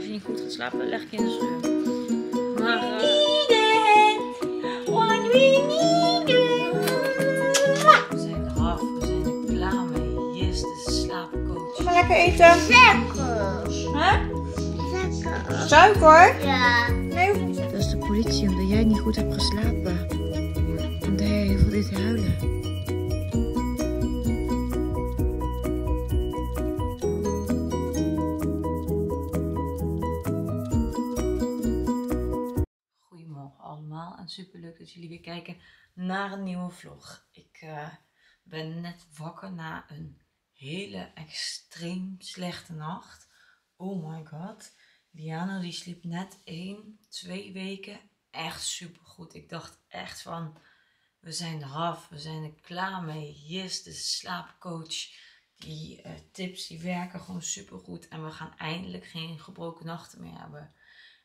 als je niet goed gaat slapen, leg ik je in de. Maar uh, What we zijn eraf, we zijn er klaar mee. Yes, de slaapcoach. Maar lekker eten. Lekker. Hè? Lekker. Suiker? Ja. Nee. Dat is de politie omdat jij niet goed hebt geslapen. Omdat jij heel veel deed huilen. Super leuk dat jullie weer kijken naar een nieuwe vlog. Ik eh, ben net wakker na een hele extreem slechte nacht. Oh my god. Liano die sliep net één, twee weken echt super goed. Ik dacht echt van, we zijn eraf, we zijn er klaar mee. Yes, de slaapcoach, die eh, tips die werken gewoon super goed. En we gaan eindelijk geen gebroken nachten meer hebben.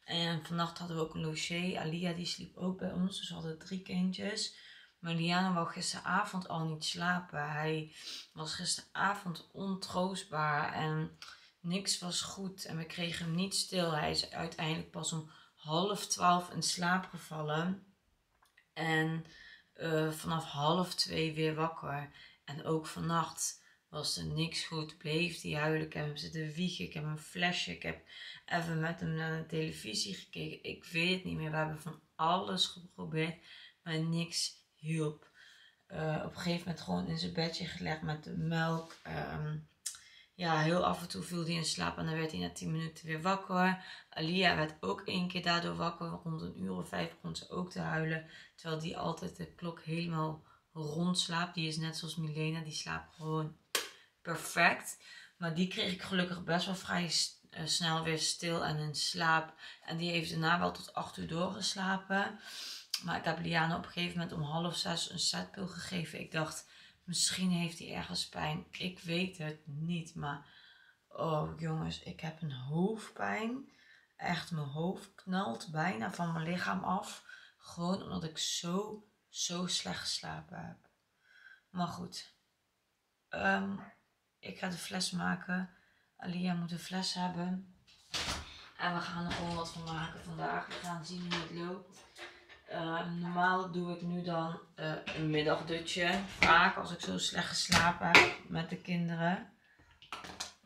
En vannacht hadden we ook een logier. Alia die sliep ook bij ons, dus we hadden drie kindjes. Maar Liano wou gisteravond al niet slapen. Hij was gisteravond ontroostbaar en niks was goed. En we kregen hem niet stil. Hij is uiteindelijk pas om half twaalf in slaap gevallen. En eh, vanaf half twee weer wakker. En ook vannacht was er niks goed. Bleef hij huilen. Ik heb hem zitten wiegen. Ik heb een flesje. Ik heb even met hem naar de televisie gekeken. Ik weet het niet meer. We hebben van alles geprobeerd. Maar niks hielp. Eh, op een gegeven moment gewoon in zijn bedje gelegd met de melk. Ehm, ja, heel af en toe viel hij in slaap en dan werd hij na 10 minuten weer wakker. Alia werd ook één keer daardoor wakker. Rond een uur of vijf begon ze ook te huilen. Terwijl die altijd de klok helemaal rond slaapt. Die is net zoals Milena, die slaapt gewoon perfect. Maar die kreeg ik gelukkig best wel vrij uh, snel weer stil en in slaap. En die heeft daarna wel tot 8 uur doorgeslapen. Maar ik heb Liana op een gegeven moment om half zes een zetpil gegeven. Ik dacht, misschien heeft hij ergens pijn. Ik weet het niet. Maar, oh jongens, ik heb een hoofdpijn. Echt, mijn hoofd knalt bijna van mijn lichaam af. Gewoon omdat ik zo, zo slecht geslapen heb. Maar goed. Um, ik ga de fles maken. Alia moet een fles hebben. En we gaan er gewoon wat van maken vandaag. We gaan zien hoe het loopt. Uh, normaal doe ik nu dan uh, een middagdutje. Vaak als ik zo slecht geslapen heb met de kinderen.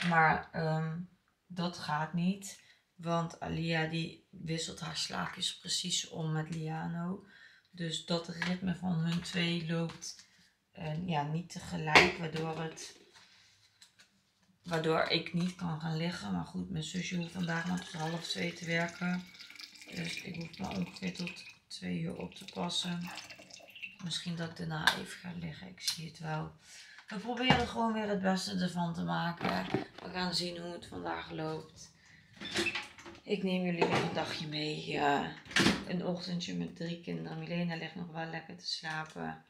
Maar um, dat gaat niet. Want Alia die wisselt haar slaapjes precies om met Liano. Dus dat ritme van hun twee loopt uh, ja, niet tegelijk. Waardoor het Waardoor ik niet kan gaan liggen. Maar goed, mijn zusje hoeft vandaag nog tot half twee te werken. Dus ik hoef me ongeveer tot twee uur op te passen. Misschien dat ik daarna even ga liggen. Ik zie het wel. We proberen gewoon weer het beste ervan te maken. We gaan zien hoe het vandaag loopt. Ik neem jullie weer een dagje mee. Ja. Een ochtendje met drie kinderen. Milena ligt nog wel lekker te slapen.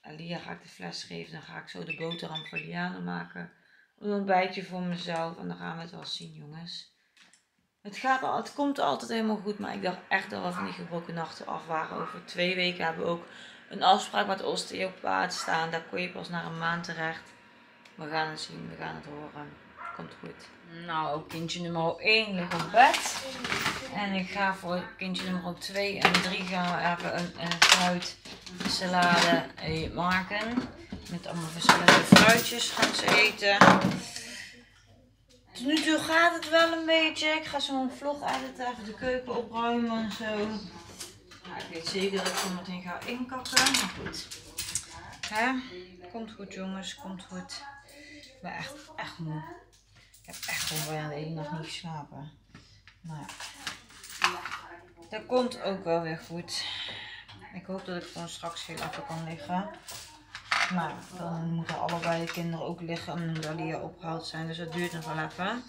Alia ga ik de fles geven. Dan ga ik zo de boterham voor Liana maken een ontbijtje voor mezelf. En dan gaan we het wel zien, jongens. Het, gaat al, het komt altijd helemaal goed. Maar ik dacht echt dat we van die gebroken nachten af waren. Over twee weken hebben we ook een afspraak met osteopaat staan. Daar kon je pas na een maand terecht. We gaan het zien, we gaan het horen. Komt goed. Nou, kindje nummer 1 ligt op bed. En ik ga voor kindje nummer 2 en 3 gaan we even een, een fruitsalade maken. Met allemaal verschillende fruitjes gaan ze eten. Tot nu toe gaat het wel een beetje. Ik ga zo'n vlog editen, even de keuken opruimen en zo. Nou, ik weet zeker dat ik zo meteen ga inkakken. Maar goed. Hè? Komt goed jongens, komt goed. Ik ben echt, echt moe. Ik heb echt gewoon bijna de hele nacht niet geslapen. Nou ja. Dat komt ook wel weer goed. Ik hoop dat ik gewoon straks heel even kan liggen. Maar dan moeten allebei de kinderen ook liggen omdat die opgehaald zijn. Dus dat duurt nog wel even.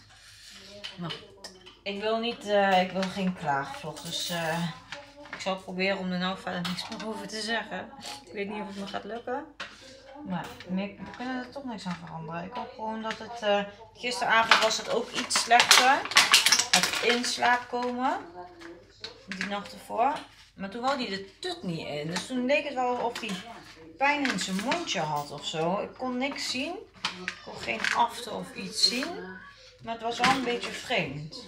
Maar ik wil niet, uh, ik wil geen klaagvlog. Dus uh, ik zal proberen om er nou verder niks meer over te zeggen. Ik weet niet of het me gaat lukken. Maar we kunnen er toch niks aan veranderen. Ik hoop gewoon dat het... Uh, gisteravond was het ook iets slechter. Het in slaap komen. Die nacht ervoor. Maar toen wou hij de tut niet in. Dus toen leek het wel of hij pijn in zijn mondje had of zo. Ik kon niks zien. Ik kon geen afte of iets zien. Maar het was wel een beetje vreemd.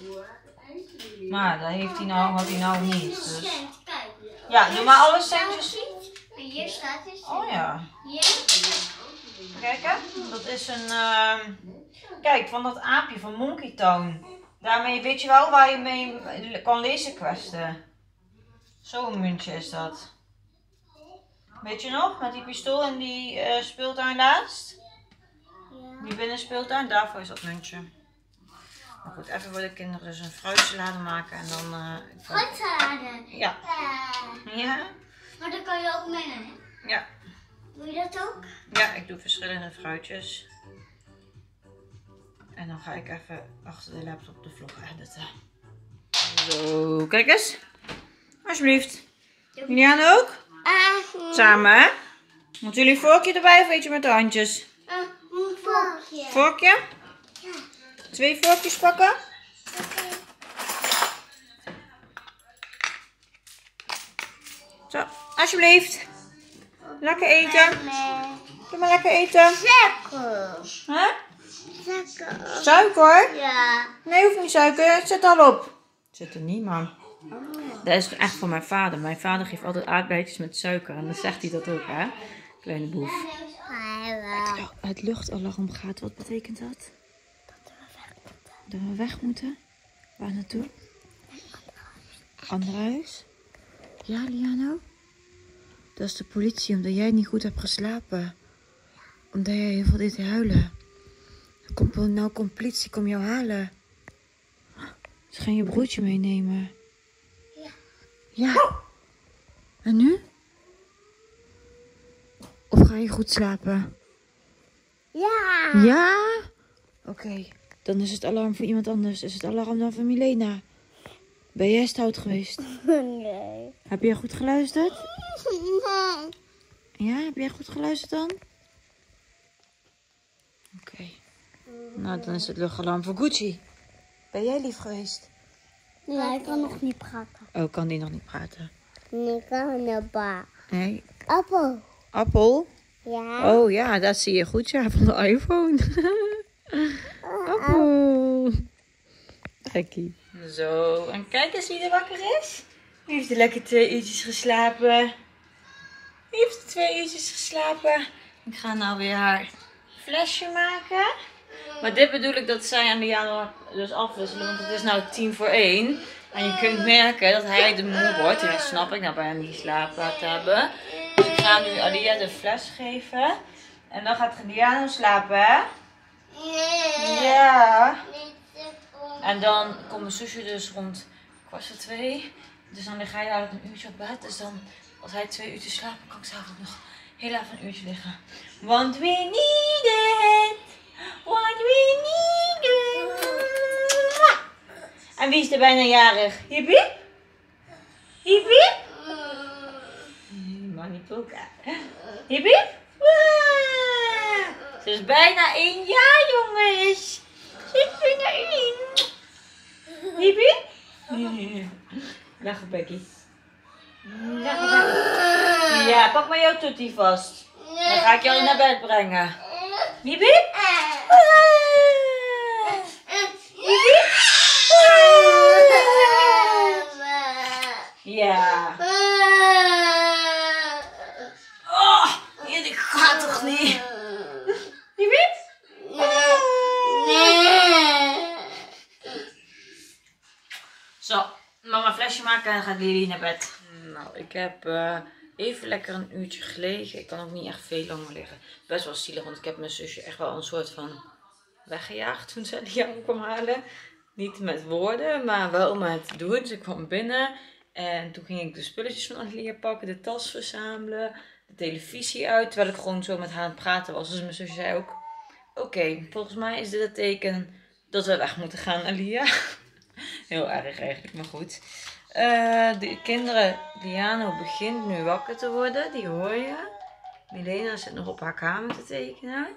Maar dat heeft hij nou, had hij nou niet. Dus. Ja, doe maar alle centjes. Hier staat het. Oh ja. Hier. Kijk hè. Dat is een... ehm, Kijk, van dat aapje van Monkey Town. Daarmee weet je wel waar je mee kan lezen kwesten. Zo'n muntje is dat. Weet je nog? Met die pistool en die eh speeltuin laatst? Die binnenspeeltuin, daarvoor is dat muntje. Maar goed, even voor de kinderen dus een fruitsalade maken en dan... ik kan- Fruitsalade. Ja. Eh, Ja? maar dan kan je ook mengen. hè? Ja. Doe je dat ook? Ja, ik doe verschillende fruitjes. En dan ga ik even achter de laptop de vlog editen. Zo, kijk eens. Alsjeblieft. Julian ook? Samen, hè? Want jullie vorkje erbij of eet je met de handjes? een vorkje. Vorkje? Twee vorkjes pakken? Zo, alsjeblieft. Lekker eten. Doe maar lekker eten. Lekker. Hè? Lekker. Suiker? Ja. Nee, hoeft niet suiker. Het zit al op. Zit er niet, man. Dat is echt van mijn vader. Mijn vader geeft altijd aardbeidjes met suiker. En dan zegt hij dat ook, hè? Kleine boef. Hallo. Het luchtalarm gaat. Wat betekent dat? Dat we weg moeten. Waar naartoe? Ander huis? Ja, Liano? Dat is de politie, omdat jij niet goed hebt geslapen. Omdat jij heel veel deed huilen. Komt, nou komt politie, kom jou halen. Ze gaan je broertje meenemen. Ja. Ja. En nu? Of ga je goed slapen? Ja. Ja? Oké, dan is het alarm voor iemand anders. Is het alarm dan voor Milena? Ben jij stout geweest? Nee. Heb jij goed geluisterd? Nee. Ja, heb jij goed geluisterd dan? Oké. Nou, dan is het luchtalarm voor Gucci. Ben jij lief geweest? Ja, ik kan nog niet praten. Oh, kan die nog niet praten? Ik kan nog ba. Nee. Appel. Appel? Ja. Oh ja, dat zie je goed, ja, van de iPhone. Appel. Gekkie. Zo, en kijk eens wie er wakker is. Wie heeft er lekker twee uurtjes geslapen? Heeft er twee uurtjes geslapen? Ik ga nou weer haar flesje maken. Maar dit bedoel ik dat zij en Liana dus afwisselen, want het is nou tien voor één. En je kunt merken dat hij de moe wordt. En dat snap ik, nou bij hem niet laten hebben. Dus ik ga nu Alia de fles geven. En dan gaat Liana slapen, hè? Nee. Ja. Niet. En dan komt mijn zusje dus rond kwart voor twee. Dus dan ga je eigenlijk een uurtje op bed. Dus dan, als hij twee uurtjes slaapt, kan ik s'avonds nog heel even een uurtje liggen. Want we need it. En wie is er bijna jarig? Hippie? Manitoka. Hippie? Waa! Ze is bijna één jaar, jongens. Ze is bijna één. Hippie? Dag, Becky. Dag, Becky. Ja, pak maar jouw toetie vast. Dan ga ik jou naar bed brengen. Hippie? Ja. Oh, dit gaat toch niet? Hippie? Zo, mama een flesje maken en gaat Lily naar bed. Nou, ik heb eh, even lekker een uurtje gelegen. Ik kan ook niet echt veel langer liggen. Best wel zielig, want ik heb mijn zusje echt wel een soort van weggejaagd toen ze die jou kwam halen. Niet met woorden, maar wel met doen. Ze kwam binnen en toen ging ik de spulletjes van Adelia pakken, de tas verzamelen, de televisie uit. Terwijl ik gewoon zo met haar aan het praten was. Dus mijn zusje zei ook, oké, volgens mij is dit het teken dat we weg moeten gaan, Alia. Heel erg eigenlijk, maar goed. Eh, de kinderen, Liano begint nu wakker te worden, die hoor je. Milena zit nog op haar kamer te tekenen.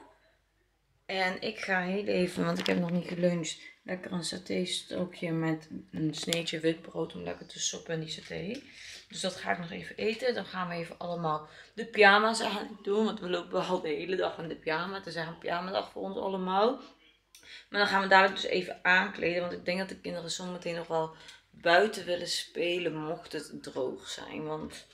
En ik ga heel even, want ik heb nog niet geluncht, lekker een saté-strookje met een sneetje witbrood om lekker te soppen in die saté. Dus dat ga ik nog even eten. Dan gaan we even allemaal de pyjama's aan doen, want we lopen al de hele dag in de pyjama. Het is echt een pyjamadag voor ons allemaal. Maar dan gaan we dadelijk dus even aankleden. Want ik denk dat de kinderen zometeen nog wel buiten willen spelen. Mocht het droog zijn. Want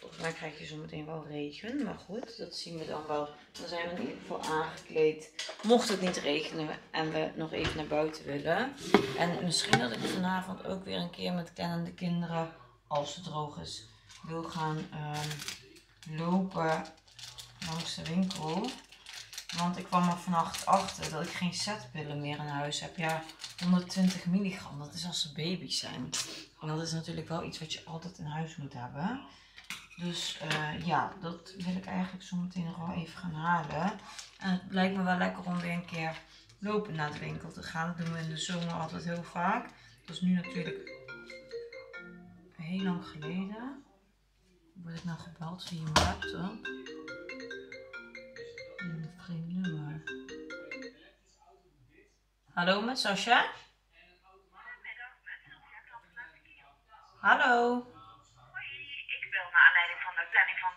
volgens mij krijg je zometeen wel regen. Maar goed, dat zien we dan wel. Dan zijn we in ieder geval aangekleed. Mocht het niet regenen en we nog even naar buiten willen. En misschien dat ik vanavond ook weer een keer met kennende kinderen. Als het droog is. Wil gaan ehm, lopen langs de winkel. Want ik kwam er vannacht achter dat ik geen setpillen meer in huis heb. Ja, 120 milligram, dat is als ze baby's zijn. En dat is natuurlijk wel iets wat je altijd in huis moet hebben. Dus eh, ja, dat wil ik eigenlijk zo meteen nog wel even gaan halen. En het lijkt me wel lekker om weer een keer lopen naar de winkel te gaan. Dat doen we in de zomer altijd heel vaak. Dat is nu natuurlijk heel lang geleden. Word ik nou gebeld via mijn laptop? Een vreemd nummer. Hallo met Sascha? Hallo. Ik bel naar aanleiding van de planning van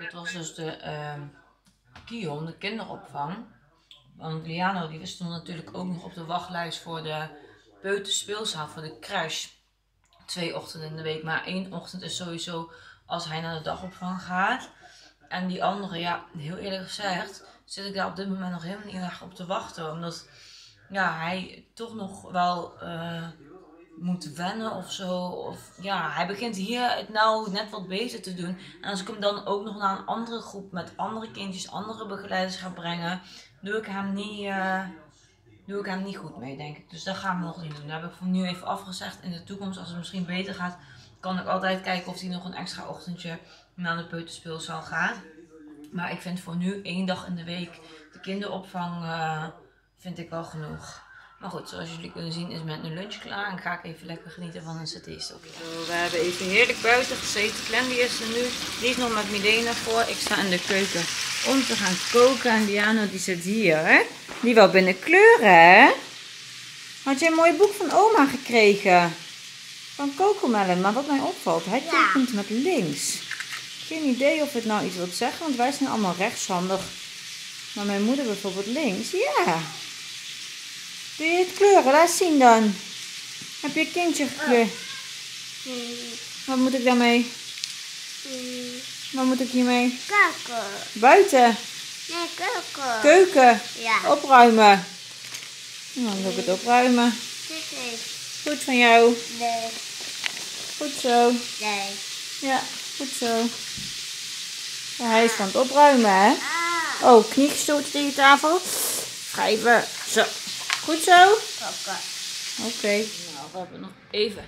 Dit was dus de ehm Kion, de kinderopvang. Want Liano die stond natuurlijk ook nog op de wachtlijst voor de peuterspeelzaal, voor de crash. Twee ochtenden in de week, maar één ochtend is sowieso als hij naar de dagopvang gaat. En die andere, ja, heel eerlijk gezegd, zit ik daar op dit moment nog helemaal niet erg op te wachten. Omdat ja, hij toch nog wel eh, moet wennen of zo. Of ja, hij begint hier het nou net wat beter te doen. En als ik hem dan ook nog naar een andere groep met andere kindjes, andere begeleiders ga brengen, doe ik hem niet, eh, doe ik hem niet goed mee, denk ik. Dus dat gaan we nog niet doen. Dat heb ik voor nu even afgezegd. In de toekomst, als het misschien beter gaat, kan ik altijd kijken of hij nog een extra ochtendje naar de peuterspeelzaal gaat. Maar ik vind voor nu één dag in de week de kinderopvang eh, vind ik wel genoeg. Maar goed, zoals jullie kunnen zien is met een lunch klaar. En ga ik even lekker genieten van een satéstokje. We hebben even heerlijk buiten gezeten. Clem is er nu. Die is nog met Milena voor. Ik sta in de keuken om te gaan koken. En Diano die zit hier. Hè? Die wil binnen kleuren hè? Had je een mooi boek van oma gekregen? Van Cocomelon. Maar wat mij opvalt, hij Ja. komt met links. Geen idee of het nou iets wil zeggen, want wij zijn allemaal rechtshandig. Maar mijn moeder bijvoorbeeld links. Ja. Doe je het kleuren? Laat zien dan. Heb je kindje gekleurd? Wat moet ik daarmee? Wat moet ik hiermee? Koken. Buiten. Nee, koken. Keuken. Ja. Opruimen. Nou, dan wil ik het opruimen. Is. Goed van jou. Nee. Goed zo. Nee. Ja, goed zo. Ja, hij is van het opruimen, hè? Ah. Oh, knie gestoten tegen tafel. Wrijven. Zo. Goed zo? Oké. Nou, we hebben nog even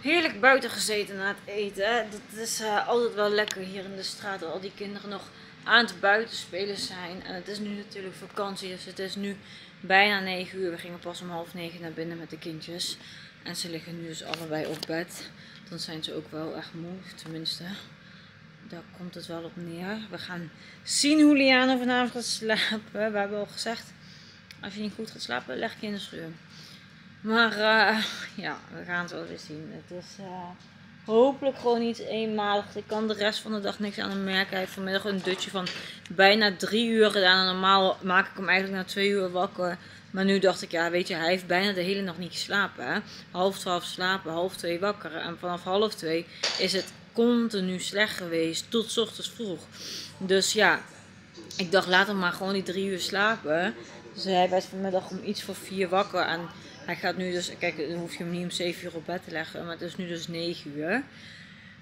heerlijk buiten gezeten na het eten. Dat is eh, altijd wel lekker hier in de straat. dat Al die kinderen nog aan het buiten spelen zijn. En het is nu natuurlijk vakantie, dus het is nu bijna 9 uur. We gingen pas om half 9 naar binnen met de kindjes. En ze liggen nu dus allebei op bed. Dan zijn ze ook wel echt moe, tenminste. Daar komt het wel op neer. We gaan zien hoe Liana vanavond gaat slapen. We hebben al gezegd, als je niet goed gaat slapen, leg je in de schuur. Maar eh, ja, we gaan het wel weer zien. Het is eh, hopelijk gewoon iets eenmalig. Ik kan de rest van de dag niks aan hem merken. Hij heeft vanmiddag een dutje van bijna drie uur gedaan. Normaal maak ik hem eigenlijk na twee uur wakker. Maar nu dacht ik, ja, weet je, hij heeft bijna de hele nacht niet geslapen. Half twaalf slapen, half twee wakker. En vanaf half twee is het continu slecht geweest. Tot ochtends vroeg. Dus ja, ik dacht, laat hem maar gewoon die drie uur slapen. Dus hij werd vanmiddag om iets voor vier wakker. En hij gaat nu dus, kijk, dan hoef je hem niet om zeven uur op bed te leggen. Maar het is nu dus negen uur.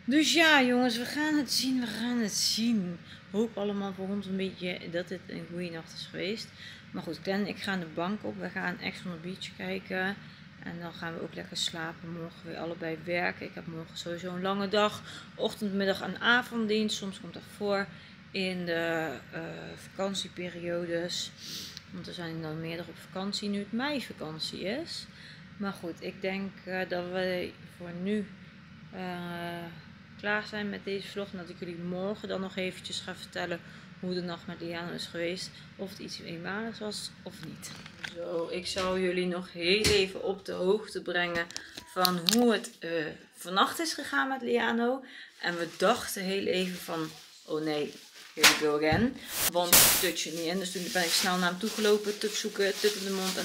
Dus ja, jongens, we gaan het zien. We gaan het zien. Hoop allemaal voor ons een beetje dat dit een goede nacht is geweest. Maar goed, Glenn en ik gaan de bank op. We gaan Ex on the Beach kijken. En dan gaan we ook lekker slapen. Morgen weer allebei werken. Ik heb morgen sowieso een lange dag. Ochtend, middag en avonddienst. Soms komt dat voor in de eh, vakantieperiodes. Want er zijn dan meerdere op vakantie nu het meivakantie is. Maar goed, ik denk eh, dat we voor nu eh, klaar zijn met deze vlog. En dat ik jullie morgen dan nog eventjes ga vertellen hoe de nacht met Liana is geweest. Of het iets eenmaligs was of niet. Zo, ik zal jullie nog heel even op de hoogte brengen van hoe het eh, vannacht is gegaan met Liano. En we dachten heel even van, oh nee, here we go again. Want tut je niet in. Dus toen ben ik snel naar hem toe gelopen, tut zoeken, tut in de mond. En